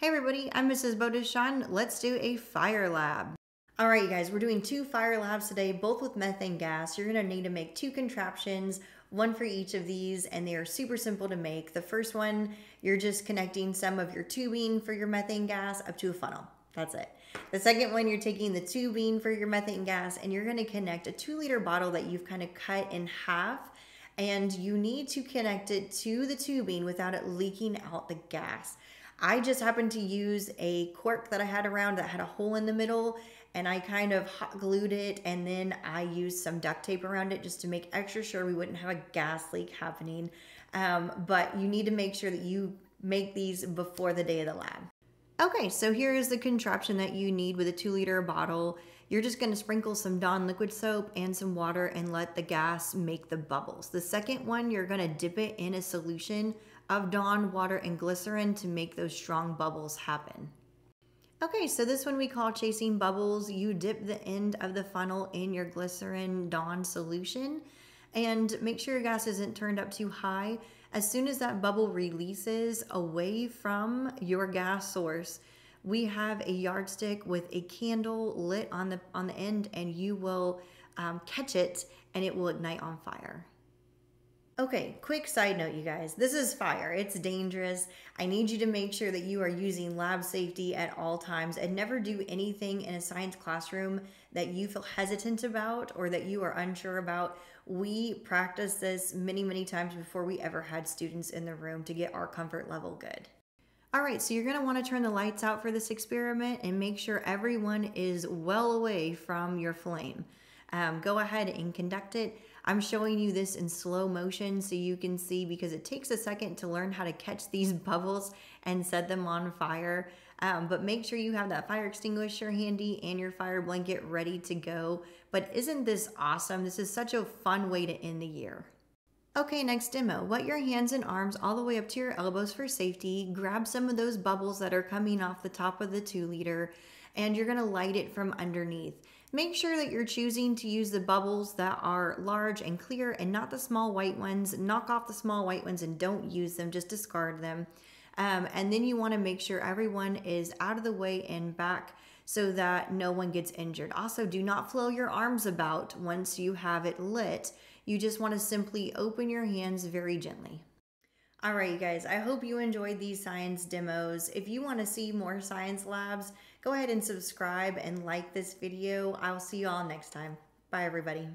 Hey everybody, I'm Mrs. Bodechon. Let's do a fire lab. All right, you guys, we're doing two fire labs today, both with methane gas. You're gonna need to make two contraptions, one for each of these, and they are super simple to make. The first one, you're just connecting some of your tubing for your methane gas up to a funnel. That's it. The second one, you're taking the tubing for your methane gas and you're gonna connect a two liter bottle that you've kind of cut in half and you need to connect it to the tubing without it leaking out the gas. I just happened to use a cork that I had around that had a hole in the middle and I kind of hot glued it and then I used some duct tape around it just to make extra sure we wouldn't have a gas leak happening. Um, but you need to make sure that you make these before the day of the lab. Okay, so here is the contraption that you need with a two liter bottle. You're just gonna sprinkle some Dawn liquid soap and some water and let the gas make the bubbles. The second one, you're gonna dip it in a solution of Dawn water and glycerin to make those strong bubbles happen. Okay, so this one we call chasing bubbles. You dip the end of the funnel in your glycerin Dawn solution and make sure your gas isn't turned up too high. As soon as that bubble releases away from your gas source, we have a yardstick with a candle lit on the on the end and you will um, catch it and it will ignite on fire. Okay, quick side note, you guys. This is fire. It's dangerous. I need you to make sure that you are using lab safety at all times and never do anything in a science classroom that you feel hesitant about or that you are unsure about. We practice this many, many times before we ever had students in the room to get our comfort level good. All right, so you're gonna wanna turn the lights out for this experiment and make sure everyone is well away from your flame. Um, go ahead and conduct it. I'm showing you this in slow motion so you can see because it takes a second to learn how to catch these bubbles and set them on fire. Um, but make sure you have that fire extinguisher handy and your fire blanket ready to go. But isn't this awesome? This is such a fun way to end the year. Okay, next demo. Wet your hands and arms all the way up to your elbows for safety. Grab some of those bubbles that are coming off the top of the two liter and you're gonna light it from underneath. Make sure that you're choosing to use the bubbles that are large and clear and not the small white ones. Knock off the small white ones and don't use them, just discard them. Um, and then you wanna make sure everyone is out of the way and back so that no one gets injured. Also, do not flow your arms about once you have it lit. You just wanna simply open your hands very gently. All right, you guys, I hope you enjoyed these science demos. If you want to see more science labs, go ahead and subscribe and like this video. I'll see you all next time. Bye, everybody.